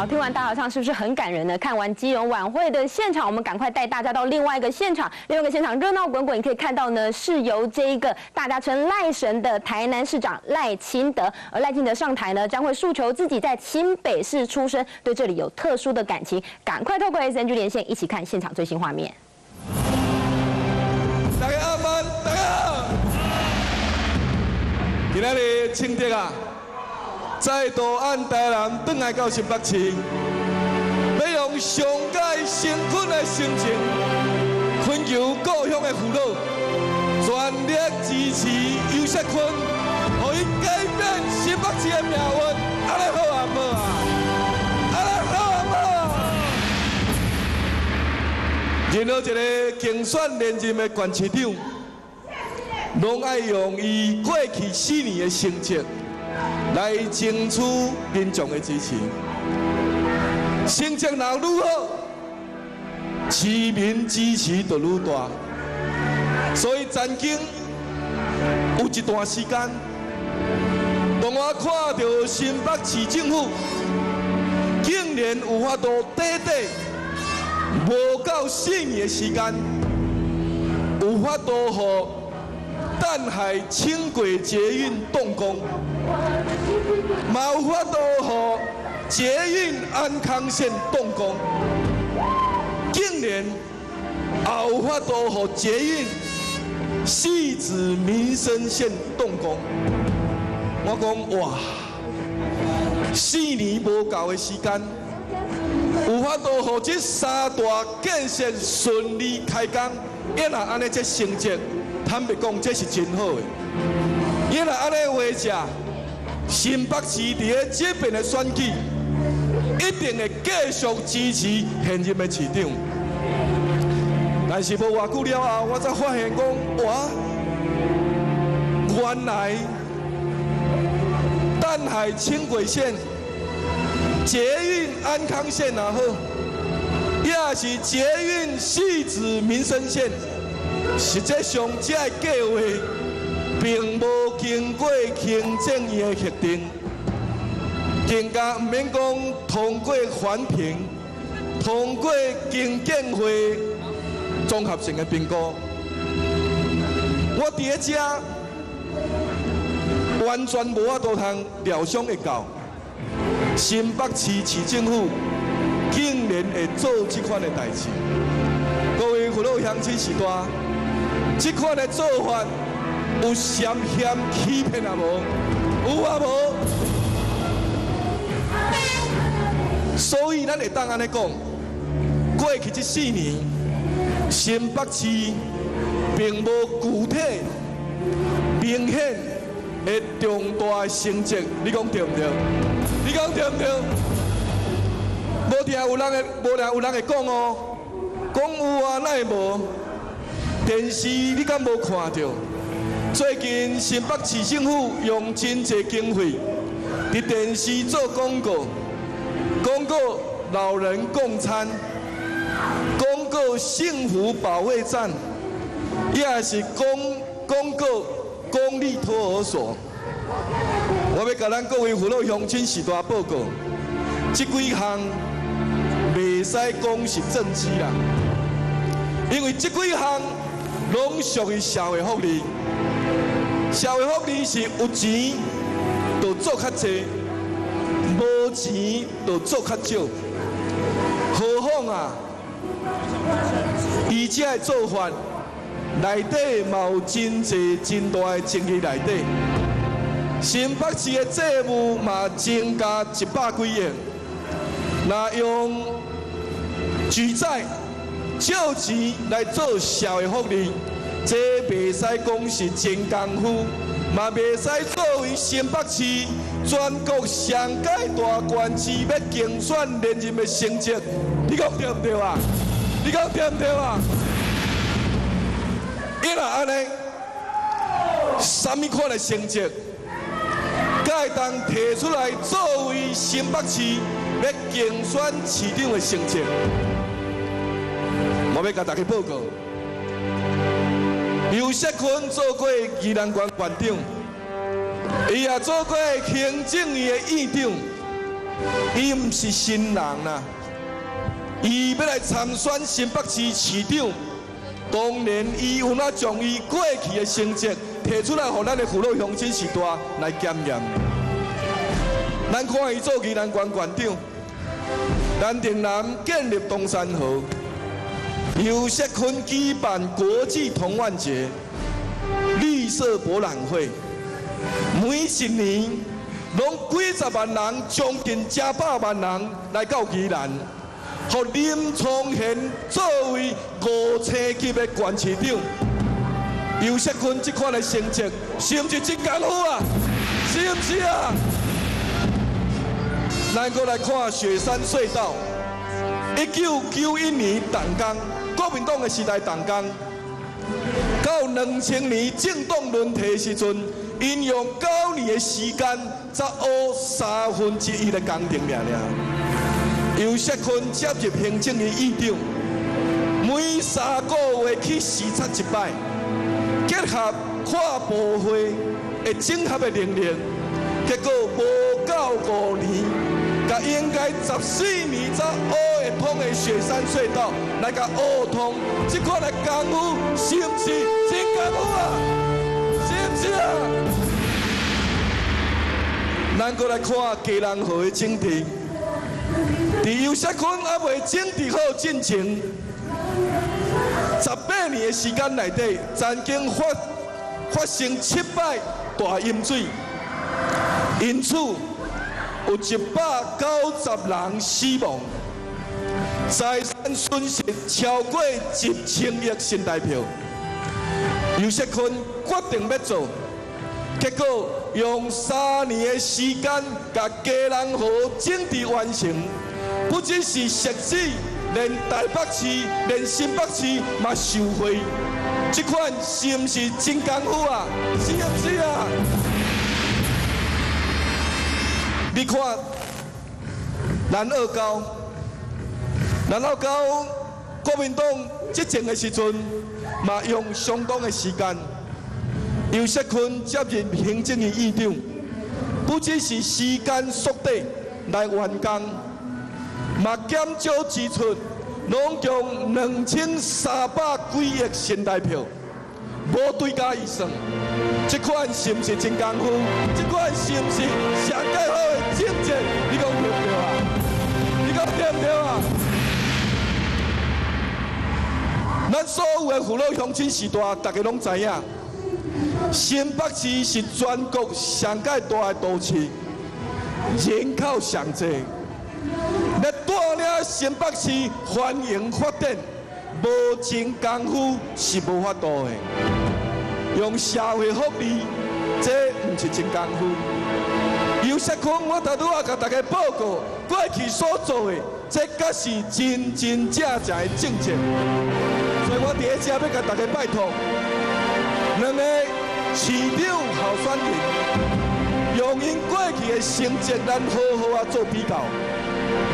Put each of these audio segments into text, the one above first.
好，听完大合唱是不是很感人呢？看完基隆晚会的现场，我们赶快带大家到另外一个现场，另外一个现场热闹滚滚。你可以看到呢，是由这一个大家称赖神的台南市长赖清德，而赖清德上台呢，将会诉求自己在新北市出生，对这里有特殊的感情。赶快透过 S N G 连线，一起看现场最新画面。大家阿曼，大家。今仔日清德啊！再度按台南转来到新北市，要用上届辛苦的心情，恳求故乡的父老全力支持尤锡坤，予伊改变新北市的命运。阿来好啊，无啊？阿来好啊，无啊？任何一个竞选连任的县市长，拢爱用伊过去四年的成绩。来争取民众的支持，成绩若愈好，市民支持就愈大。所以曾经有一段时间，当我看到新北市政府竟然有法度短短无到四年的时间，有法度和。淡海轻轨捷运动工，冇法度和捷运安康线动工，竟然有法度和捷运细子民生线动工。我讲哇，四年无够的时间，有法度和这三大建设顺利开工，一那安尼这成绩。坦白讲，这是真好的。因为安尼话者，新北市伫个这边的选举，一定会继续支持现任的市长。但是无外久了后，我才发现讲，哇，原来淡海轻轨线、捷运安康线也好，也是捷运细子民生线。实际上，这个计划并无经过行政院的核定，更加唔免讲通过环评、通过经建会综合性的评估。我伫咧遮完全无法度通料想会到，新北市市政府竟然会做即款的代志。各位父老乡亲是大。即款的做法有涉嫌欺骗啊无？有啊无？所以咱会当安尼讲，过去这四年，新北市并无具体明显的重大成绩，你讲对不对？你讲对不对？无听有人会，无听有人会讲哦，讲有啊，那会无？电视你敢无看到？最近新北市政府用真济经费伫电视做广告，广告老人共餐，广告幸福保卫战，也是公广告公立托儿所。我要甲咱各位父老乡亲时代报告，这几项袂使讲是政绩啦，因为这几项。拢属于社会福利，社会福利是有钱就做较济，无钱就做较少。何况啊，伊这做法内底嘛有真济真大的争议内底，新北市的债务嘛增加一百几亿，那用举债。借钱来做社会福利，这袂使讲是真功夫，嘛袂使作为新北市全国上届大官市要竞选连任的成绩，你讲对不对啊？你讲对不对啊？伊若安尼，什么款的成绩，该当提出来作为新北市要竞选市长的成绩？我要甲大家报告，刘锡坤做过宜兰县县长，伊也做过行政院的院长，伊毋是新人啦，伊要来参选新北市市长。当年伊有哪将伊过去的成绩提出来，互咱的父老乡亲时代来检验。咱看伊做宜兰县县长，咱定南建立东山河，由锡坤举办国际童玩节、绿色博览会，每一年拢几十万人，将近加百万人来到宜兰。和林聪贤作为五星级的县市长，尤锡坤这款的成绩，是毋是真艰苦啊？是毋是啊？咱过来看雪山隧道，一九九一年动工，国民党的时代动工，到两千年政党轮替时阵，因用九年的时间，才学三分之一的工程了了。由锡坤接入行政院议长，每三个月去视察一摆，结合跨部会的整合的能力，结果无到五年，甲应该十四年才学通的雪山隧道来甲学通，即款的功夫是毋是真功夫啊？是毋是啊？咱过来看基隆河的整治。在尤锡坤还未整治好进程，十八年的时间内底，曾经发发生七摆大淹水，因此有一百九十人死亡，财产损失超过一千亿新台票。尤锡坤决定要做，结果用三年的时间，把基隆河整治完成。不只是设施，连台北市、连新北市嘛受惠。这款是毋是真功夫啊？是毋是啊？你看，南二高，然后到，国民党执政的时阵嘛用相当的时间。尤锡坤接任行政院议长，不只是时间缩短来完工。嘛减少支出，拢共两千三百几亿新台票，无对价预算，这款是毋是真功夫？这款是毋是上盖好的政绩？你讲对不对啊？你讲对不对啊？咱所有的父老乡亲时代，大家拢知影，新北市是全国上界大的都市，人口上济。要带领新北市繁荣发展，无真功夫是无法度的。用社会福利，这毋是真功夫。有些看我头拄啊甲大家报告，过去所做的，这才是真真正正的政策。我第一只要甲大家拜托，两个市长候选人，用因过去的成绩，咱好好啊做比较。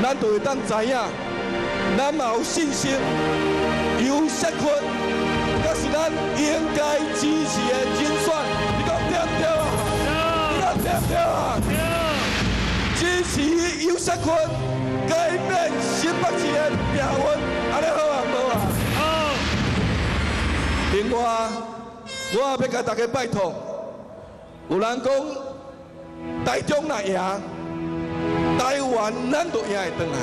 咱就会当知影，咱嘛有信心，有实权，这是咱应该支持的人选。你讲对不对啊？你讲对不对啊？支持有实权，我，我也要甲大家拜托，有人讲台中来赢。台湾咱都赢会回来。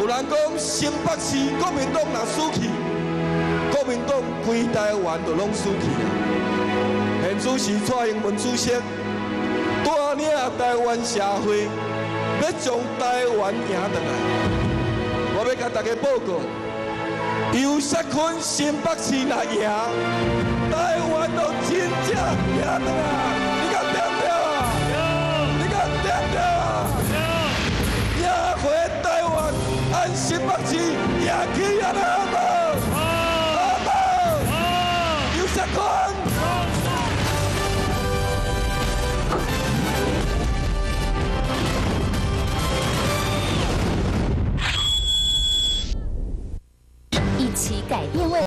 有人讲新北市国民党若输去，国民党规台湾都拢输去啊。现主席蔡英文主席带领台湾社会，要将台湾赢回来。我要甲大家报告，休息困新北市来赢台湾都真正赢啦。你敢点点啊你敢点点啊赢回台湾按新北市赢去改变未来。